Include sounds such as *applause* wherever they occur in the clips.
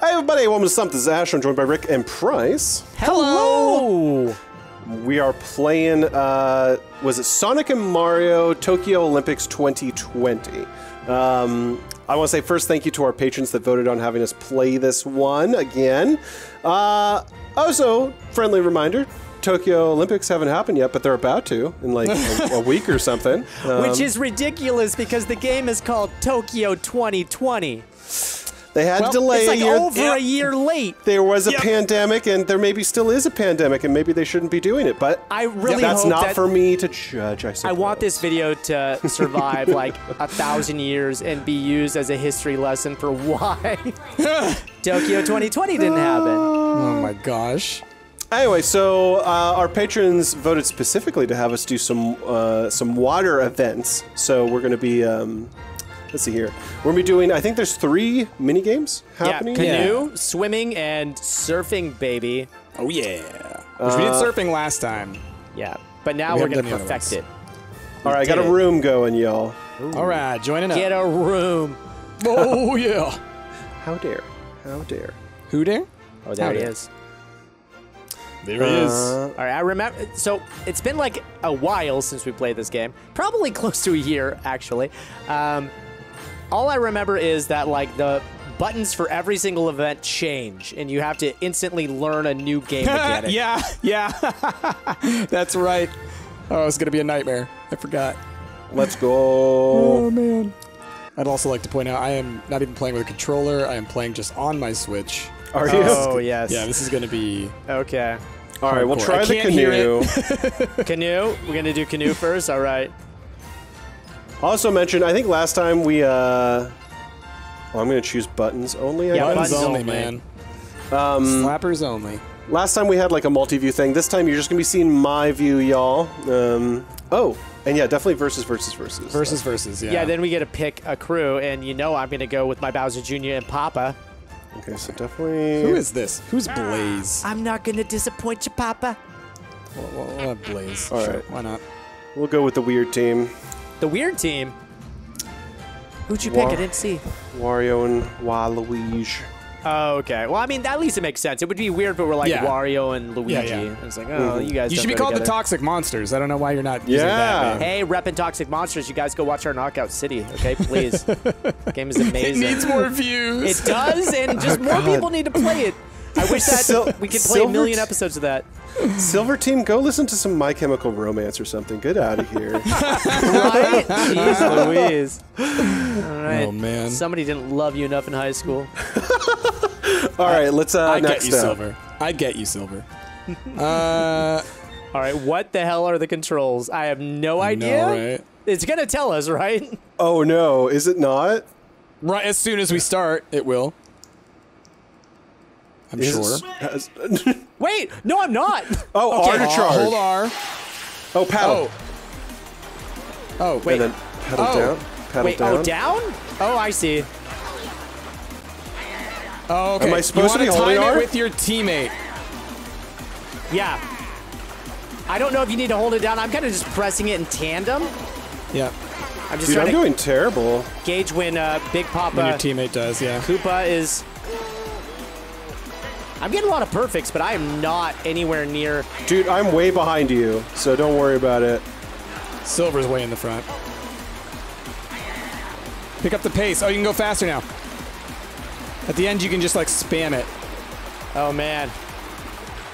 Hi, everybody. Welcome to is Ash. I'm joined by Rick and Price. Hello. We are playing, uh, was it Sonic and Mario Tokyo Olympics 2020? Um, I want to say first thank you to our patrons that voted on having us play this one again. Uh, also, friendly reminder Tokyo Olympics haven't happened yet, but they're about to in like a, *laughs* a week or something. Um, Which is ridiculous because the game is called Tokyo 2020. They had Well, to delay it's like a year. over a year late. There was a Yep. pandemic, and there maybe still is a pandemic, and maybe they shouldn't be doing it. But I really that's hope not that- for me to judge. I, I want this video to survive like a thousand years and be used as a history lesson for why *laughs* Tokyo 2020 didn't happen. Oh my gosh. Anyway, so uh, our patrons voted specifically to have us do some uh, some water events. So we're going to be. Um, let's see here. We're going to be doing. I think there's three mini games happening. Yeah, happening. canoe, swimming, and surfing, baby. Oh yeah. Which we did Uh, surfing last time. Yeah, but now We we are gonna done the other perfect it. All right, I got a room going, y'all. All right, joining up. Get a room. oh *laughs* yeah. How dare? How dare? Who dare? Oh, there he Howdy. is. There Uh, All right, I remember. So it's been like a while since we played this game. Probably *laughs* close to a year, actually. Um, all I remember is that like the buttons for every single event change, and you have to instantly learn a new game mechanic. *laughs* yeah, yeah. *laughs* That's right. Oh, it's gonna be a nightmare. I forgot. let's go. Oh man. I'd also like to point out I am not even playing with a controller. I am playing just on my Switch. Are you? Oh yes. Yeah, this is gonna be Okay. All right, we'll try I the canoe. *laughs* Canoe. We're gonna do canoe first. All right. Also mentioned, I think last time we. Uh, well, I'm going to choose buttons only. I Yeah, guess. buttons buttons only, only. man. Um, Slappers only. Last time we had like a multi-view thing. This time you're just gonna be seeing my view, y'all. Um, oh, and yeah, definitely versus versus versus. Versus versus, yeah. Yeah. Then we get to pick a crew, and you know I'm gonna go with my Bowser Jr. and Papa. Okay, so definitely. Who is this? Who's Blaze? I'm not gonna disappoint you, Papa. We'll, we'll, we'll Blaze. All sure, right. why not? We'll go with the weird team: The weird team. Who'd you pick? I didn't see. Wario and Waluigi. Oh, okay. Well, I mean, at least it makes sense. It would be weird if it were like Yeah. Wario and Luigi. Yeah, yeah. It's like, oh, mm-hmm. you guys. You should be go called the. Toxic Monsters. I don't know why you're not using Yeah. that. Man. Hey, repping Toxic Monsters, you guys go watch our Knockout City, okay? Please. the *laughs* game is amazing. It needs more views. It does, and just *laughs* oh, more Oh, God. people need to play it. I wish that Sil- we could play a million t- episodes of that. Silver team, go listen to some My Chemical Romance or something. Get out of here. *laughs* Right? Jeez *laughs* Louise. All right. Oh man. Somebody didn't love you enough in high school. *laughs* All right, let's. Uh, I next get you, up. Silver. I get you, Silver. uh, All right, what the hell are the controls? I have no idea. no, right? It's going to tell us, right? Oh no, is it not? Right as soon as we start, it will. I'm Is sure. has- *laughs* Wait, no, I'm not. oh, Okay. R to charge. hold R. Oh, paddle. Oh. Oh, Wait. And then paddle Oh. down. Paddle Wait, down. oh, down? Oh, I see. Oh, okay. Am I supposed to be wanna holding time R? it with your teammate. Yeah. I don't know if you need to hold it down. I'm kind of just pressing it in tandem. Yeah. I'm just Dude, trying I'm to doing terrible. gauge when uh, Big When your teammate does, yeah. Koopa is. I'm getting a lot of perfects, but I am not anywhere near. Dude, I'm way behind you, so don't worry about it. Silver's way in the front. Pick up the pace. Oh, you can go faster now. At the end, you can just like spam it. Oh man,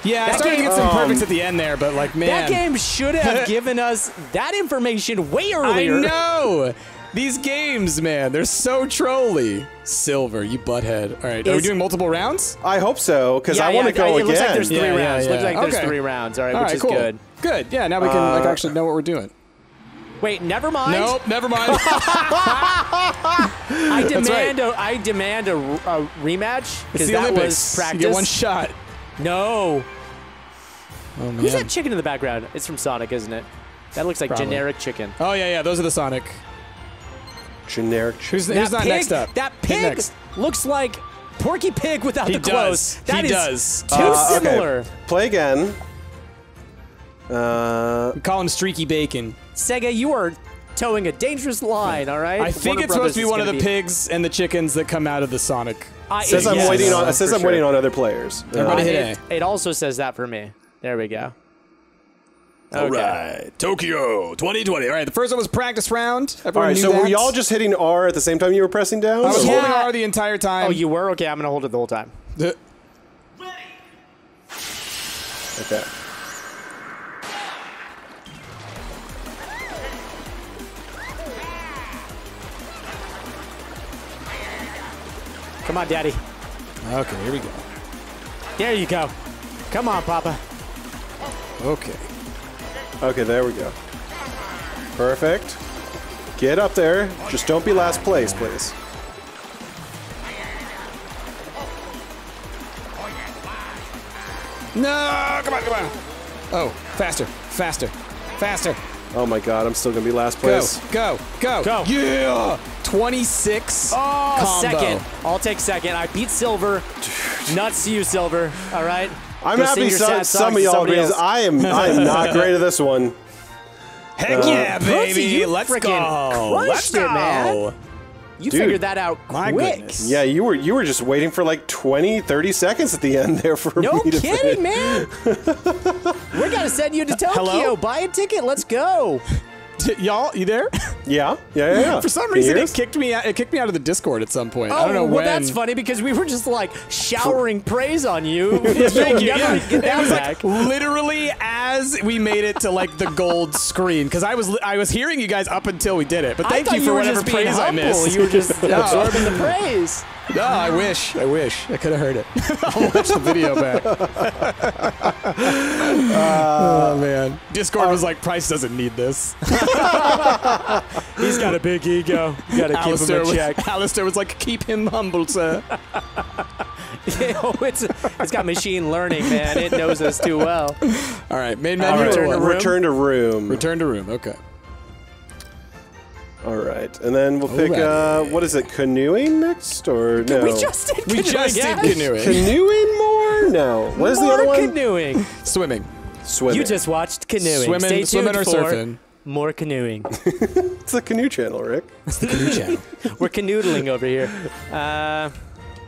Yeah, I That started to game- get some um, perfects at the end there, but like, man. that game should have *laughs* given us that information way earlier. I earlier. know! These games, man, they're so trolly. Silver, you butthead. All right, are we doing multiple rounds? I hope so, because Yeah, I want to yeah, go it again. looks like there's three Yeah, yeah, rounds. Looks yeah. like there's three rounds. All right, All which right, is cool. good. Good. Yeah, now we can like Uh, actually know what we're doing. Wait, never mind. Nope, never mind. *laughs* I right. demand a I demand a, a rematch because the that Olympics. was practice. You get one shot. No. Oh man. Who's that chicken in the background? It's from Sonic, isn't it? That looks like Probably. generic chicken. Oh yeah, yeah. Those are the Sonic. Generic. Who's, That who's not pig, next up? That pig looks like Porky Pig without He the does. clothes. He That is does. too Uh, okay. similar. Play again. Uh, We call him Streaky Bacon. Sega, you are toeing a dangerous line. All right. I think Warner it's supposed to be one of the gonna pigs and the chickens that come out of the Sonic. I, It says I'm yes, waiting on. It says I'm sure. waiting on other players. Everybody Uh, hit it, it also says that for me. There we go. All Okay. right, Tokyo 2020. All right, the first one was practice round. all Everyone right. knew So were y'all just hitting R at the same time you were pressing down? I was Yeah. holding R the entire time. Oh, you were okay. I'm gonna hold it the whole time. The- Okay. Come on, Daddy. okay, here we go. There you go. Come on, Papa. Okay. Okay. There we go. Perfect. Get up there. Just don't be last place, please. No, come on, come on. Oh, faster, faster, faster. Oh my God. I'm still gonna be last Go, place. go, go, Go. Yeah, 26. Oh, combo. second. I'll take second. I beat Silver. Nuts to you, Silver. All right. I'm Go happy sing some, some of y'all somebody because else. I am I am not *laughs* great at this one. Heck uh, yeah, Pussy, baby. you Let's frickin' go. Let's it, man. You Dude. figured that out My quick. goodness. Yeah, you were you were just waiting for like 20, 30 seconds at the end *laughs* there for No me to kidding, finish. man. *laughs* We're gonna send you to Tokyo. Hello? Buy a ticket. Let's go. *laughs* Y'all, you there? *laughs* Yeah, yeah, yeah. yeah. For some Can reason, it kicked me. Out, it kicked me out of the Discord at some point. Oh, I don't oh, know well, when. that's funny because we were just like showering praise on you. *laughs* Thank you. Yeah. that it was back. like literally as we made it to like the gold screen because I was I was hearing you guys up until we did it. But thank thought you for were whatever just being praise I humble. missed. You were just absorbing the praise. No, I wish. I wish. I could have heard it. *laughs* I'll watch the video back. oh man, Discord was um, like, Price doesn't need this. *laughs* He's got a big ego. You gotta keep Alistair him was, in check. *laughs* Alistair was like, keep him humble, sir. oh, it's it's got machine learning, man. It knows us too well. All right, main menu. right, return to room? return to room. Return to room. Okay. All right, and then we'll pick. Uh, what is it? Canoeing next or no? We just did We canoeing, just did canoeing. canoeing more. No. What is the other one? canoeing. Swimming. Swimming. You just watched canoeing. Swimming- Stay tuned swimming or for surfing? more canoeing. *laughs* It's the canoe channel, Rick. It's the canoe channel. *laughs* We're canoodling over here. Uh,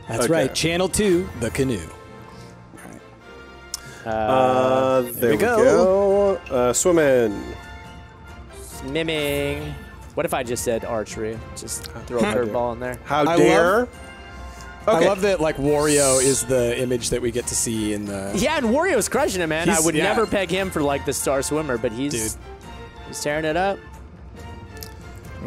That's Okay. right. Channel two, the canoe. Uh, there we we go. go. Uh, swimming. Miming. What if I just said archery? Just throw a curveball in there. How I dare? love- Okay. I love that like Wario is the image that we get to see in the Yeah, and Wario's crushing it, man. I would yeah. never peg him for like the star swimmer, but he's Dude. he's tearing it up.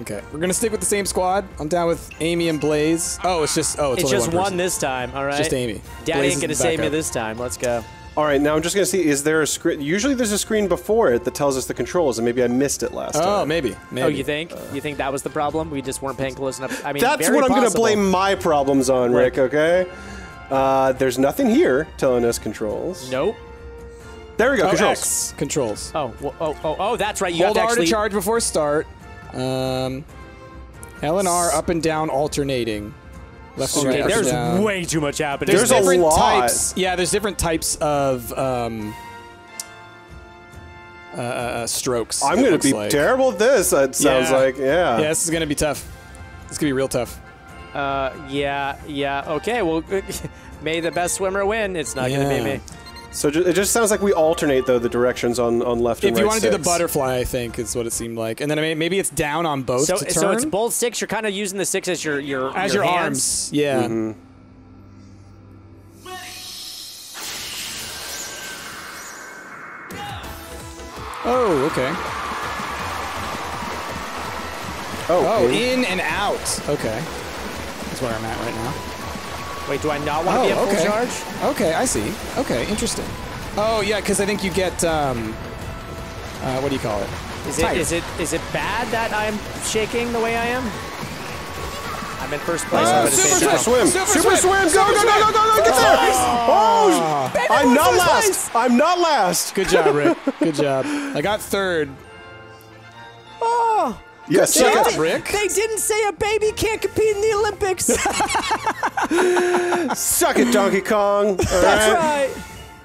Okay. We're gonna stick with the same squad. I'm down with Amy and Blaze. Oh, it's just oh it's, It's only just one, one this time, all right? Just Amy. Daddy Blaze ain't gonna save me backup. this time. Let's go. All right, now I'm just gonna see. Is there a screen? Usually, there's a screen before it that tells us the controls, and maybe I missed it last Oh, time. maybe. Maybe. Oh, you think? you think that was the problem? We just weren't paying close enough. I mean, That's very what I'm gonna blame my problems on, Right. Rick. Okay. Uh, there's nothing here telling us controls. Nope. There we go. Oh, controls. X. Controls. Oh, well, oh, oh, oh, that's right. You Hold have to R actually. to charge before start. Um, L and R up and down alternating. Left and right. Okay, up and there's down. way too much happening. There's, There's a different lot. types. Yeah, there's different types of um, uh, uh, strokes. I'm gonna be like. terrible at this. It sounds Yeah. like yeah. Yeah, this is gonna be tough. It's gonna be real tough. Uh, yeah, yeah. Okay, well, *laughs* may the best swimmer win. It's not gonna be me. So ju- it just sounds like we alternate though the directions on on left and If right. you want to do the butterfly, I think is what it seemed like, and then I mean, maybe it's down on both So, to turn. so it's both six. You're kind of using the six as your your as your, hands. arms. Yeah. Mm-hmm. Oh, okay. Oh, Oh, in. in and out. Okay. That's where I'm at right now. Wait, do I not want to Oh, be at full okay. charge? Okay, I see. Okay, interesting. Oh yeah, because I think you get um, uh, what do you call it? Is it Tight. is it is it bad that I'm shaking the way I am? I'm in first place. Oh, I'm super say. Super swim! Super Super, swim! swim! Go, go, go, go, go, go! Get there! Oh! Baby, I'm not last. place! I'm not last. Good job, Rick. Good job. I got third. Oh, Yes, Good suck job. Rick. they didn't say a baby can't compete in the Olympics. *laughs* Suck it, Donkey Kong. All That's right. right.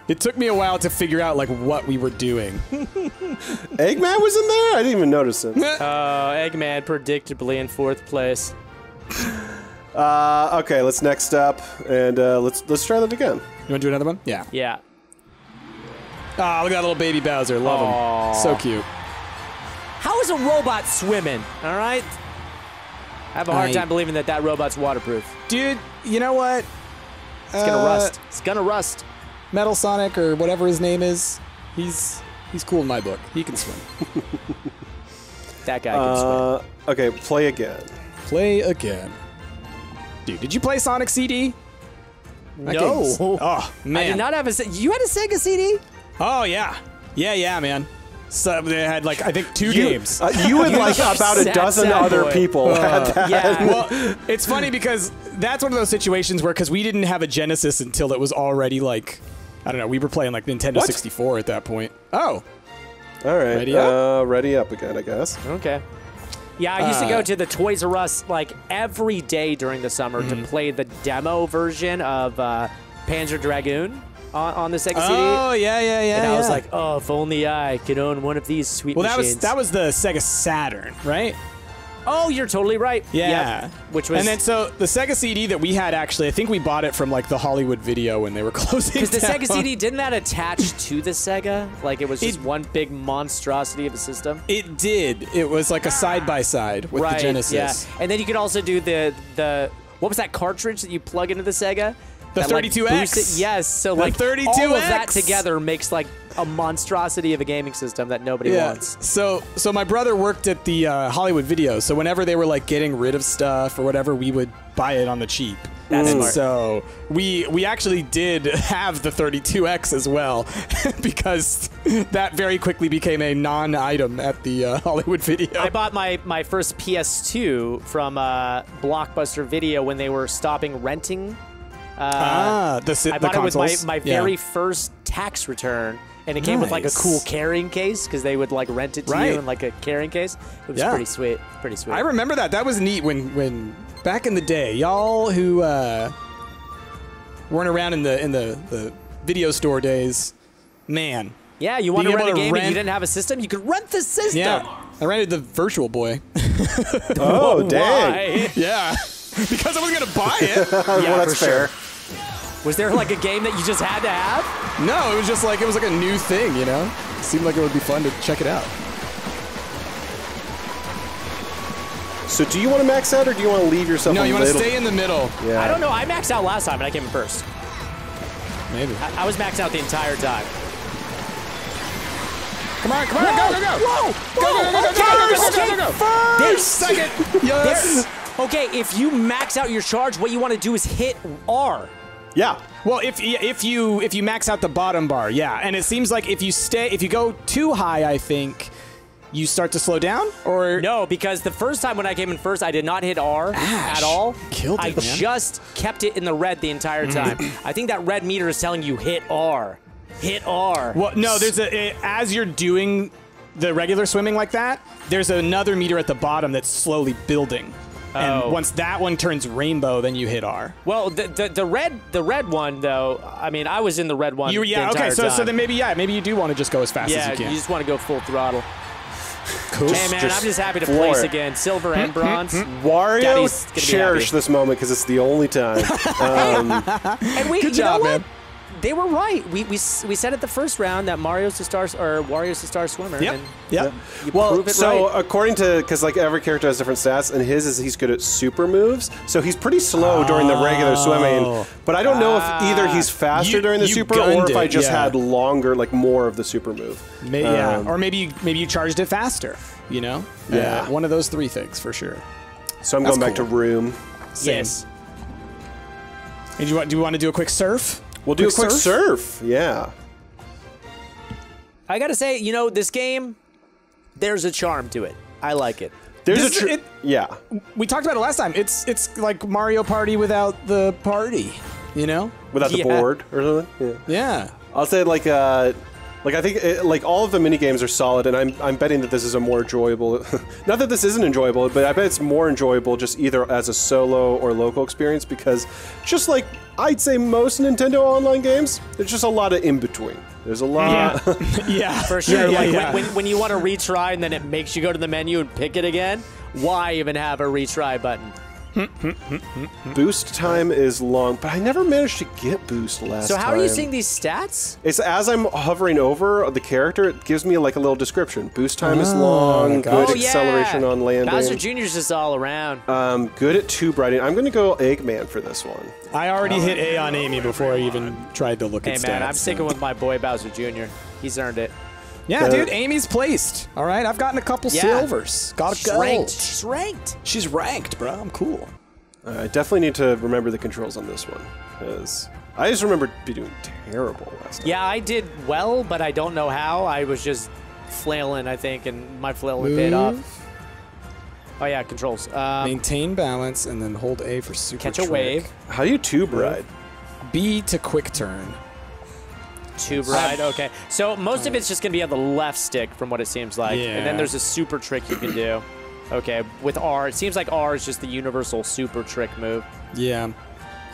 It took me a while to figure out like what we were doing. Eggman was in there. I didn't even notice it. *laughs* Uh, Eggman predictably in fourth place. Uh, okay, let's next up, and uh, let's let's try that again. You want to do another one? Yeah. Yeah. Ah, look at that little baby Bowser. Love Aw. him. So cute. How is a robot swimming? All right. I have a hard I- time believing that that robot's waterproof. Dude, you know what? It's gonna rust. It's gonna rust. Metal Sonic or whatever his name is. He's he's cool in my book. He can swim. *laughs* That guy can swim. Uh, okay, play again. Play again. Dude, did you play Sonic CD? That No. game's- *laughs* Oh man. I did not have a. You had a Sega CD? Oh yeah. Yeah, yeah, man. So they had like I think two You, games. uh, you and *laughs* like about a Sad, dozen sad other boy. people had that. Yeah. well, it's funny because that's one of those situations where because we didn't have a Genesis until it was already like I don't know, we were playing like Nintendo What? 64 at that point. Oh. All right, Ready up? uh, ready up again, I guess. Okay. Yeah, I used to go Uh, to the Toys R Us like every day during the summer Mm-hmm. to play the demo version of uh, Panzer Dragoon on, on the Sega CD. Oh, yeah, yeah, yeah. and I was like, oh, if only I could own one of these sweet Well, that machines. was that was the Sega Saturn, right? Oh, you're totally right. Yeah. Yep. Which was And then so the Sega CD that we had actually, I think we bought it from like the Hollywood Video when they were *laughs* closing. because the. Sega CD didn't that attach to the Sega? Like it was just It- one big monstrosity of a system. It did. It was like a side by side with right. the Genesis. Yeah. And then you could also do the the what was that cartridge that you plug into the Sega? The That, 32X. boosted- yes. So The like all of that together makes like a monstrosity of a gaming system that nobody Yeah. wants. So so my brother worked at the uh, Hollywood Video. So whenever they were like getting rid of stuff or whatever, we would buy it on the cheap. That's and smart. so we we actually did *laughs* have the 32X as well *laughs* because that very quickly became a non-item at the uh, Hollywood Video. I bought my, my first PS2 from uh, Blockbuster Video when they were stopping renting. Uh, ah, the, si- I the bought it with my, consoles. my Yeah. very first tax return, and it came with like a Nice. cool carrying case because they would like rent it to Right. you in like a carrying case. It was Yeah. pretty sweet. Pretty sweet. I remember that. That was neat when when back in the day, y'all who uh, weren't around in the in the, the video store days, man. yeah, you want to being rent a able to game and you didn't have a system? You could rent the system. Yeah, I rented the Virtual Boy. *laughs* Oh, dang. Why? yeah, *laughs* because I wasn't gonna buy it. *laughs* well, that's for sure. fair. Was there like a game that you just had to have? no, it was just like it was like a new thing, you know. seemed like it would be fun to check it out. So, do you want to max out, or do you want to leave yourself? No, a you want to stay in the middle. Yeah. I don't know. I maxed out last time and I came in first. Maybe. I, I was maxed out the entire time. Come on, come on, go, go, go! Whoa! Go, go, go, go, go, go, go, go, go, go! There's Second! Yes! Okay, if you max out your charge, what you want to do is hit R. Yeah. Well, if if you if you max out the bottom bar, yeah, and it seems like if you stay if you go too high, I think you start to slow down. Or No, because the first time when I came in first, I did not hit R Ash. at all. Killed I it, man. just kept it in the red the entire mm-hmm. time. I think that red meter is telling you hit R. Hit R. well, no, there's a it, as you're doing the regular swimming like that, there's another meter at the bottom that's slowly building. Oh. And once that one turns rainbow, then you hit R. Well, the, the the red the red one though. I mean, I was in the red one. You, the yeah, okay. entire So, so then maybe yeah, maybe you do want to just go as fast yeah, as you can. You just want to go full throttle. cool. Hey man, just I'm just happy to floor place again, silver hmm, and hmm, bronze. Wario, Daddy's gonna be cherish happy. this moment because it's the only time. *laughs* Um, and we, Good you job, know what? Man. They were right. We, we, we said at the first round that Mario's the star or Wario's the star swimmer. Yep. And Yep. well, prove it so right. according to because like every character has different stats, and his is he's good at super moves, so he's pretty slow during the regular swimming. But I don't know if either he's faster Oh. You- during the super or if I just yeah. had longer, like more of the super move. May- yeah, Um, or maybe you, maybe you charged it faster. You know, Yeah. Uh, one of those three things for sure. So I'm That's going back cool. to room. Same. yes. And do you want? Do you want to do a quick surf? We'll do a quick surf. Yeah. I gotta say, you know, this game, there's a charm to it. I like it. There's This- a tr- it- yeah. We talked about it last time. It's it's like Mario Party without the party. You know? Without the Yeah. board or something. Yeah. Yeah. I'll say like uh Like I think it, like all of the mini games are solid, and I'm I'm betting that this is a more enjoyable. *laughs* not that this isn't enjoyable, but I bet it's more enjoyable just either as a solo or local experience because just like I'd say most Nintendo online games, there's just a lot of in between. There's a lot. *laughs* *laughs* yeah, For sure. Yeah, like yeah. When, when, when you want to retry and then it makes you go to the menu and pick it again, why even have a retry button? Boost time is long, but I never managed to get boost last So how are you seeing these stats? It's as I'm hovering over the character, it gives me like a little description. Boost time is Oh, long, gotcha. good acceleration on landing. Bowser Jr.'s just all around. Um, good at tube riding. I'm going to go Eggman for this one. I already hit A on Amy before I even tried to look hey at stats. man, I'm so- sticking with my boy Bowser Jr. He's earned it. Yeah, dude, Amy's placed. All right, I've gotten a couple Yeah. silvers. Got a She's gold. ranked. She's ranked. She's ranked, bro. I'm cool. Uh, I definitely need to remember the controls on this one because I just remember be doing terrible last time. Yeah, I did well, but I don't know how. I was just flailing, I think, and my flailing paid off. Oh yeah, controls. Um, Maintain balance and then hold A for super catch a trick. wave. How do you tube ride? B to quick turn. Tube ride. Okay, so most of it's just gonna be on the left stick, from what it seems like, Yeah. and then there's a super trick you can do. Okay, with R, it seems like R is just the universal super trick move, Yeah.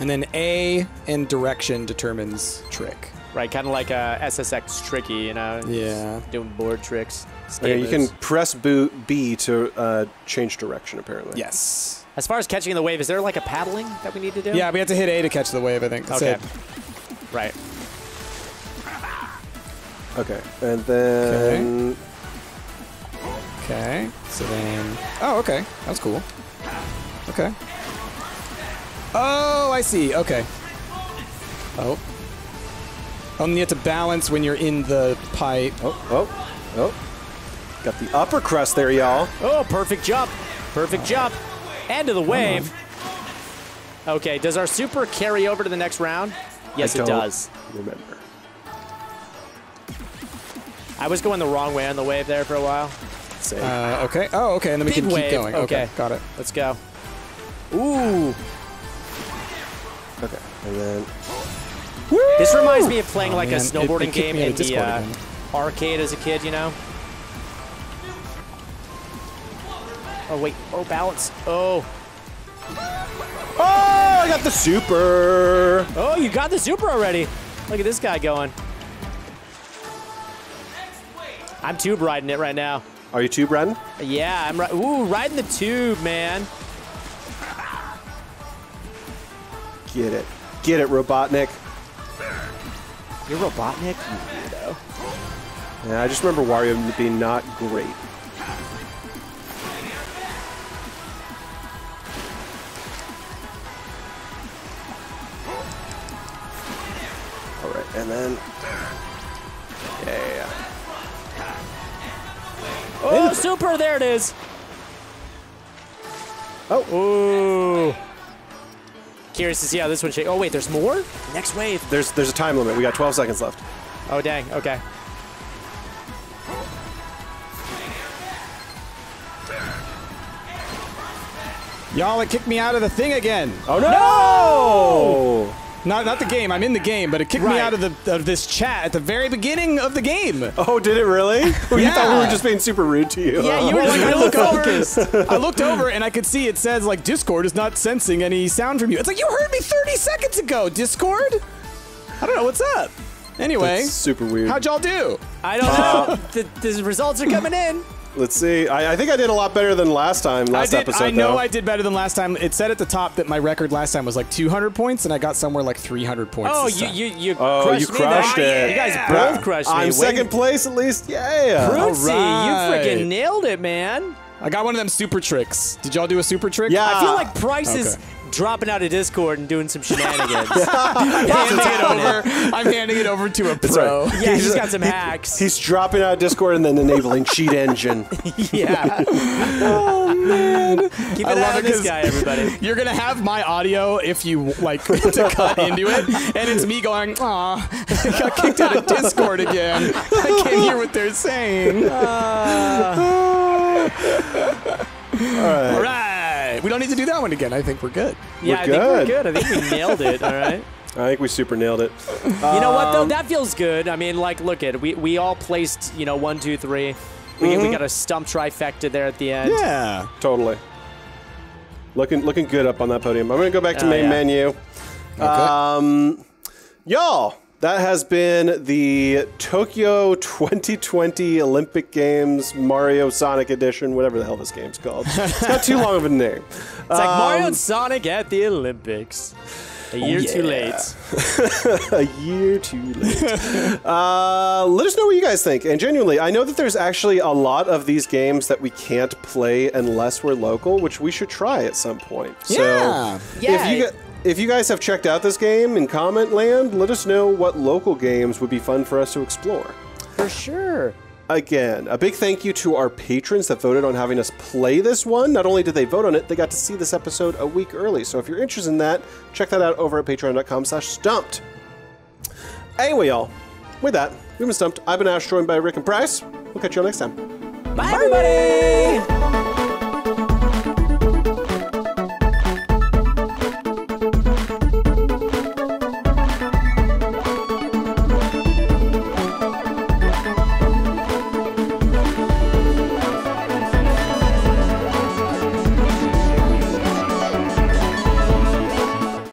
And then A and direction determines trick. right? Kind of like a SSX tricky, you know? Yeah. Doing board tricks. Okay, you can press bo- B to uh, change direction. Apparently. Yes. As far as catching the wave, is there like a paddling that we need to do? Yeah, we have to hit A to catch the wave, I think. That's Okay. it. Right. Okay, and then Okay. So then. Oh, okay. That's cool. Okay. Oh, I see. Okay. Oh. Oh, and you have to balance when you're in the pipe. oh oh oh, got the upper crust there, y'all. Oh, perfect jump. Perfect jump. End of the wave. Okay, does our super carry over to the next round? Yes, I it don't does. Remember. I was going the wrong way on the wave there for a while. Uh, okay. Oh, okay. And then we Big can keep wave. going. Okay. Got it. Let's go. Ooh. okay, and then Woo! This reminds me of playing Oh, like man. a snowboarding it kicked game in the uh, arcade as a kid, you know? Oh, wait. Oh, balance. Oh. oh, I got the super. Oh, you got the super already. Look at this guy going. I'm tube riding it right now. Are you tube riding? Yeah, I'm right. Ooh, riding the tube, man. Get it, get it, Robotnik. You're Robotnik, you weirdo. Yeah, I just remember Wario being not great. All right, and then yeah, Oh, super! There it is. Oh. Ooh. Curious to see how this one shakes. Oh wait, there's more. Next wave. there's there's a time limit. We got 12 seconds left. Oh dang. Okay. Y'all, it kicked me out of the thing again. Oh no! no! Not not the game. I'm in the game, but it kicked me out of the of this chat at the very beginning of the game. Oh, did it really? *laughs* you thought we were just being super rude to you? Yeah, you were like, I real looked *laughs* over, I looked over and I could see it says like Discord is not sensing any sound from you. It's like you heard me 30 seconds ago, Discord. I don't know what's up. Anyway, That's super weird. how'd y'all do? I don't know. *laughs* the, the results are coming in. Let's see. I, I think I did a lot better than last time. Last I did. episode, I know though. I did better than last time. It said at the top that my record last time was like 200 points, and I got somewhere like 300 points. Oh, you time. you you Oh, crushed you me crushed there. it. You guys Yeah. both crushed me. I'm Way- second place at least. Yeah. Fruitsy, Alright. you freaking nailed it, man. I got one of them super tricks. Did y'all do a super trick? Yeah. I feel like Price is Okay. Dropping out of Discord and doing some *laughs* shenanigans. I'm handing it over. I'm handing it over to a pro. right. yeah, he's got some hacks. He's dropping out of Discord and then enabling cheat engine. *laughs* yeah. oh man, keep I an love eye on it this 'cause guy, everybody. *laughs* You're gonna have my audio if you like to cut into it, and it's me going, "Aw, I got kicked out of Discord again. I can't hear what they're saying." All right, we don't need to do that one again. I think we're good. Yeah, I We're think we're good. good. I think we nailed it. All right. *laughs* I think we super nailed it. You know what Um, though? That feels good. I mean, like, look at it. We we all placed, you know, one, two, three. We, Mm-hmm. we got a Stumpt trifecta there at the end. Yeah. Totally. Looking looking good up on that podium. I'm gonna go back to Oh, main yeah. menu. Okay. Um, y'all, that has been the Tokyo 2020 Olympic Games Mario Sonic Edition, whatever the hell this game's called. it's got *laughs* too long of a name. It's like Mario and Sonic at the Olympics. A year too yeah. late. *laughs* a year too late. uh, let us know what you guys think. And genuinely, I know that there's actually a lot of these games that we can't play unless we're local, which we should try at some point. Yeah. So Yeah. If you, gu- if you guys have checked out this game in comment land, let us know what local games would be fun for us to explore. For sure. Again, a big thank you to our patrons that voted on having us play this one. Not only did they vote on it, they got to see this episode a week early. So if you're interested in that, check that out over at patreon.com slash stumpt. Anyway, y'all, with that, we've been stumped. I've been Ash, joined by Rick and Price. We'll catch you all next time. Bye, everybody.